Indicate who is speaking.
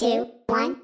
Speaker 1: two, one!